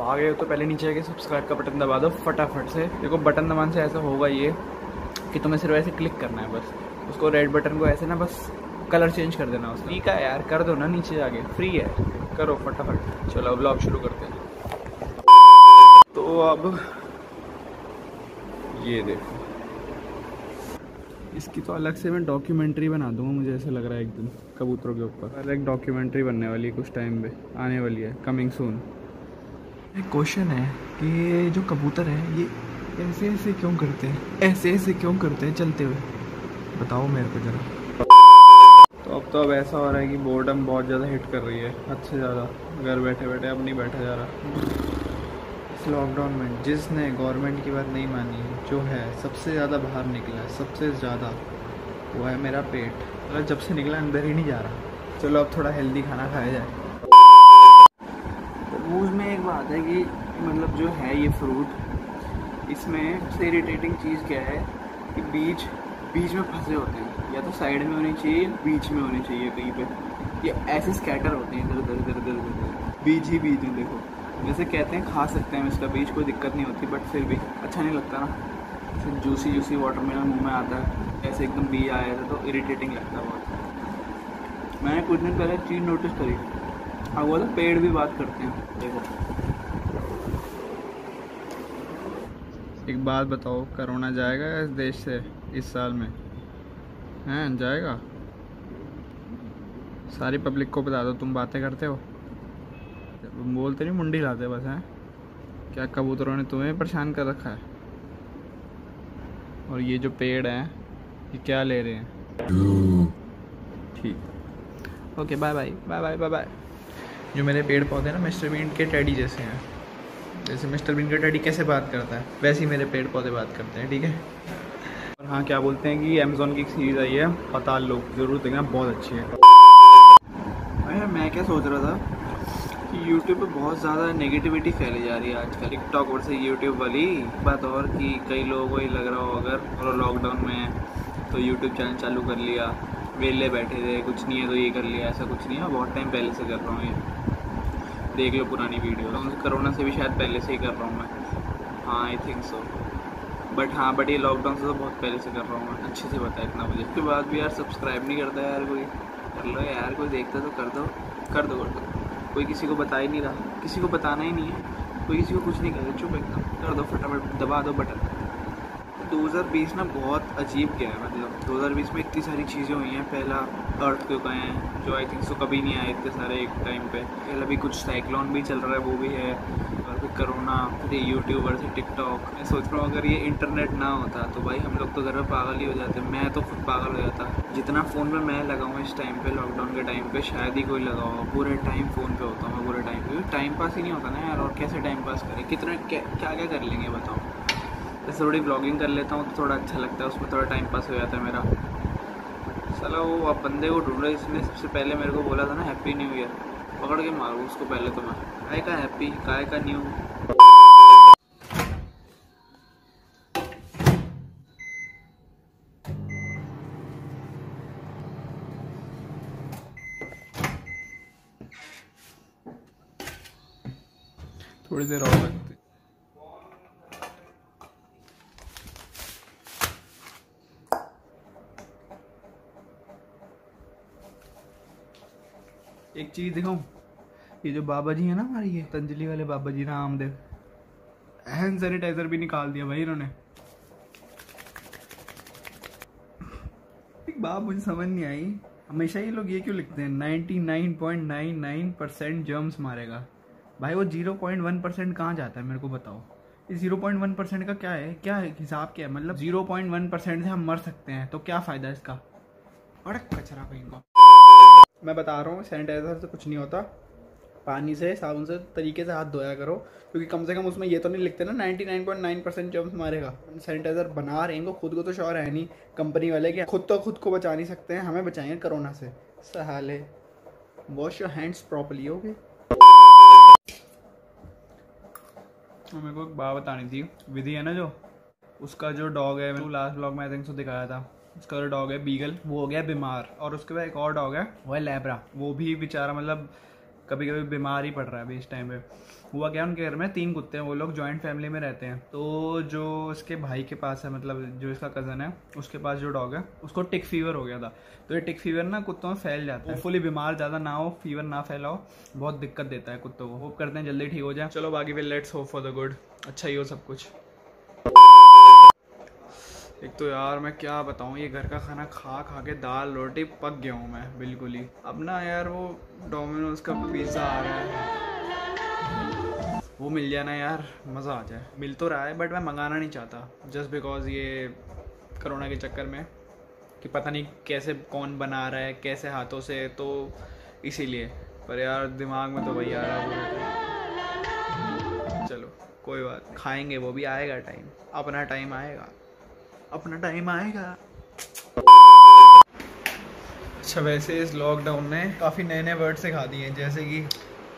आ गए हो तो पहले नीचे आके सब्सक्राइब का बटन दबा दो फटाफट से। देखो बटन दबाने से ऐसा होगा ये कि तुम्हें सिर्फ़ ऐसे क्लिक करना है बस। उसको रेड बटन को ऐसे ना बस कलर चेंज कर देना उसका। ठीक है यार कर दो ना नीचे जाके फ्री है। करो फटाफट। चलो ब्लॉग शुरू करते हैं। तो अब ये देखो। इसकी तो अलग से मैं डॉक्यूमेंट्री बना दूँगा मुझे ऐसा लग रहा है एक दिन कबूतरों के ऊपर। अलग डॉक्यूमेंट्री बनने वाली है कुछ टाइम पे आने वाली है कमिंग सून एक क्वेश्चन है कि जो कबूतर है, ये ऐसे ऐसे क्यों करते हैं? ऐसे ऐसे क्यों करते हैं चलते हुए? बताओ मेरे को जरा। तो अब तो अब ऐसा हो रहा है कि बोर्डम बहुत ज़्यादा हिट कर रही है, हद से ज़्यादा, घर बैठे बैठे अब नहीं बैठा जा रहा। इस लॉकडाउन में जिसने गवर्नमेंट की बात नहीं मानी, जो है, सबसे ज़्यादा बाहर निकला है, सबसे ज़्यादा, वो है मेरा पेट। मतलब जब से निकला, अंदर ही नहीं जा रहा। चलो अब थोड़ा हेल्दी खाना खाया जाए। तरबूज में एक बात है कि मतलब जो है ये फ्रूट इसमें सबसे इरीटेटिंग चीज़ क्या है कि बीज बीच में फंसे होते हैं। या तो साइड में होनी चाहिए, बीच में होनी चाहिए कहीं पे। ये ऐसे स्कैटर होते हैं, इधर, उधर इधर, उधर उधर। बीज ही बीज है, देखो। जैसे कहते हैं, खा सकते हैं इसका बीज, कोई दिक्कत नहीं होती बट फिर भी अच्छा नहीं लगता ना। फिर जूसी जूसी वाटर मेरा मुँह में आता है, ऐसे एकदम बीज आया था तो इरीटेटिंग लगता है बहुत। मैंने कुछ दिन पहले चीज़ नोटिस करी। हाँ वो तो पेड़ भी बात करते हैं। देखो। एक बात बताओ करोना जाएगा इस देश से इस साल में? हैं जाएगा? सारी पब्लिक को बता दो तुम बातें करते हो? तुम बोलते नहीं मुंडी लाते बस हैं? क्या कबूतरों ने तुम्हें परेशान कर रखा है? और ये जो पेड़ हैं ये क्या ले रहे हैं? ठीक। Okay bye bye bye bye bye bye जो मेरे पेड़ पौधे ना, मिस्टर बीन के टैडी जैसे हैं। जैसे मिस्टर बीन का टैडी कैसे बात करता है, वैसे ही मेरे पेड़ पौधे बात करते हैं, ठीक है? और हाँ क्या बोलते हैं कि अमेजोन की एक सीरीज़ आई है पताल लोग ज़रूर देखना, बहुत अच्छी है। अरे मैं क्या सोच रहा था कि यूट्यूब पे बहुत ज़्यादा नेगेटिविटी फैली जा रही है आजकल टिकटॉक और से यूट्यूब वाली। बात और कि कई लोगों को ही लग रहा हो, अगर और लॉकडाउन में तो यूट्यूब चैनल चालू कर लिया, वेले बैठे थे, कुछ नहीं है तो ये कर लिया, ऐसा कुछ नहीं है। बहुत टाइम पहले से कर रहा हूँ ये। देख लो पुरानी वीडियो कोरोना से भी शायद पहले से ही कर रहा हूँ मैं। हाँ आई थिंक सो बट हाँ बट ये लॉकडाउन से तो बहुत पहले से कर रहा हूँ मैं। अच्छे से बताया इतना मुझे। उसके बाद भी यार सब्सक्राइब नहीं करता यार कोई। कर लो यार, कोई देखता तो कर दो। कर दो कर दो। कोई किसी को बता ही नहीं रहा। किसी को बताना ही नहीं है। कोई किसी को कुछ नहीं कर रहा। चुप एकदम। कर दो फटाफट, दबा दो बटन। 2020 ना बहुत अजीब गया है मतलब 2020 में इतनी सारी चीज़ें हुई हैं। पहला अर्थ क्यों गए हैं, जो आई थिंक सो कभी नहीं आए इतने सारे एक टाइम पे। पहले अभी कुछ साइक्लोन भी चल रहा है, वो भी है। और फिर करोना फिर यूट्यूबर से टिकटॉक मैं सोच रहा हूँ, अगर ये इंटरनेट ना होता तो भाई हम लोग तो घर में पागल ही हो जाते। मैं तो खुद पागल हो जाता। जितना फ़ोन में मैं लगा हूँ इस टाइम पे लॉकडाउन के टाइम पे, शायद ही कोई लगा हो। पूरे टाइम फ़ोन पे होता हूँ मैं, पूरे टाइम पे। टाइम पास ही नहीं होता ना यार, और कैसे टाइम पास करें? कितना, क्या क्या कर लेंगे बताओ? जैसे थोड़ी ब्लॉगिंग कर लेता हूँ तो थोड़ा अच्छा लगता है, उसमें थोड़ा टाइम पास हो जाता है मेरा। चलो वो आप बंदे को ढूंढ रहे इसने सबसे पहले मेरे को बोला था ना हैप्पी न्यू ईयर पकड़ के मारूँ उसको पहले तो मैं। काय का हैप्पी काय का न्यू थोड़ी देर और लगती एक चीज़ दिखाऊँ? ये जो बाबा जी है ना हमारी, ये तंजलि वाले बाबा जी रामदेव हैंड सैनिटाइजर भी निकाल दिया भाई इन्होंने। एक बात मुझे समझ नहीं आई। हमेशा ये लोग ये क्यों लिखते हैं? 99.99 परसेंट जर्म्स मारेगा। भाई वो 0.1 परसेंट कहाँ जाता है मेरे को बताओ? इस 0.1 परसेंट का क्या है? क्या हिसाब क्या है? मतलब 0.1 परसेंट से हम मर सकते हैं तो क्या फ़ायदा इसका? अरे कचरा कहीं का। मैं बता रहा हूँ सैनिटाइज़र से कुछ नहीं होता। पानी से, साबुन से, तरीके से हाथ धोया करो। क्योंकि कम से कम उसमें ये तो नहीं लिखते ना 99.9 परसेंट जर्म्स मारेगा सैनिटाइज़र बना रहे हैं, इनको खुद को तो श्योर है नहीं कंपनी वाले के खुद तो खुद को बचा नहीं सकते हैं, हमें बचाएँगे कोरोना से। सहाले wash your hands properly okay मेरे को एक बात बतानी थी। विधि है ना जो? उसका जो डॉग है मैंने लास्ट ब्लॉग में आई थिंक सो दिखाया था। उसका डॉग है बीगल वो हो गया बीमार। और उसके बाद एक और डॉग है, वो है लैबरा। वो भी बेचारा मतलब कभी कभी बीमार ही पड़ रहा है अभी इस टाइम पे। हुआ क्या उनके घर में? तीन कुत्ते हैं, वो लोग जॉइंट फैमिली में रहते हैं। तो जो उसके भाई के पास है मतलब जो इसका कज़न है, उसके पास जो डॉग है, उसको टिक फीवर हो गया था। तो ये टिक फीवर ना कुत्तों में फैल जाता है। फुली बीमार ज़्यादा ना हो फीवर ना फैलाओ, बहुत दिक्कत देता है कुत्तों को। होप करते हैं जल्दी ठीक हो जाए। चलो बाकी फिर let's hope for the good अच्छा ही हो सब कुछ। एक तो यार मैं क्या बताऊँ, ये घर का खाना खा खा के दाल रोटी पक गया हूँ मैं, बिल्कुल ही। अब ना यार वो डोमिनोज का पिज़्ज़ा आ रहा है। वो मिल जाए ना यार, मज़ा आ जाए। मिल तो रहा है बट मैं मंगाना नहीं चाहता जस्ट बिकॉज़ ये कोरोना के चक्कर में, कि पता नहीं कैसे कौन बना रहा है, कैसे हाथों से तो इसीलिए। पर यार दिमाग में तो वही आ रहा है चलो, कोई बात, खाएँगे, वो भी आएगा टाइम अपना टाइम आएगा। अपना टाइम आएगा। अच्छा वैसे इस लॉकडाउन ने काफ़ी नए नए वर्ड सिखा दिए हैं, जैसे कि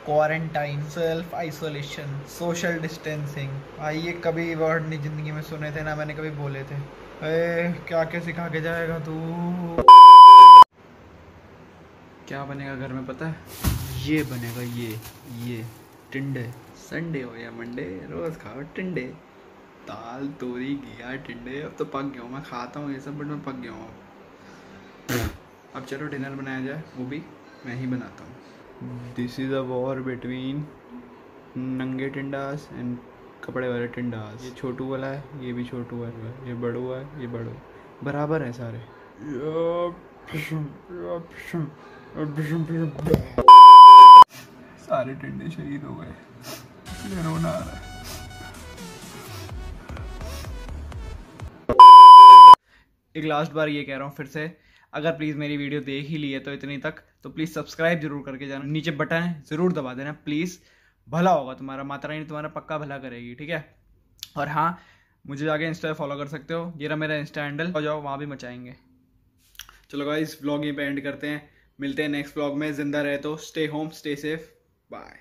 quarantine self isolation social distancing भाई, ये कभी वर्ड नहीं ज़िंदगी में सुने थे, ना मैंने कभी बोले थे। अरे क्या क्या सिखा के जाएगा तू? क्या बनेगा घर में पता है? ये बनेगा ये ये, टिंडे। संडे हो या मंडे रोज़ खाओ टिंडे। दाल, तोरी, घिया, टिंडे। अब तो पक गया हूँ, मैं खाता हूँ ये सब बट मैं पक गया हूँ अब। चलो डिनर बनाया जाए, वो भी मैं ही बनाता हूँ। This is a war between नंगे टिंडास एंड कपड़े वाले टिंडास। ये छोटू वाला है, ये भी छोटू वाला है, ये बड़ू है, ये बड़ू। बराबर है सारे। सारे टिंडे शहीद हो गए। रोना आ रहा है। एक लास्ट बार ये कह रहा हूँ, फिर से, अगर प्लीज़ मेरी वीडियो देख ही ली है तो इतनी तक तो प्लीज़ सब्सक्राइब ज़रूर करके जाना। नीचे बटन है ज़रूर दबा देना प्लीज़ भला होगा तुम्हारा, माता रानी तुम्हारा पक्का भला करेगी, ठीक है? और हाँ मुझे जाके इंस्टा फॉलो कर सकते हो, ये रहा मेरा इंस्टा हैंडल हो जाओ, वहाँ भी मचाएँगे। चलो गाइस व्लॉग यहीं पे एंड करते हैं, मिलते हैं नेक्स्ट ब्लॉग में, ज़िंदा रहे तो stay home stay safe bye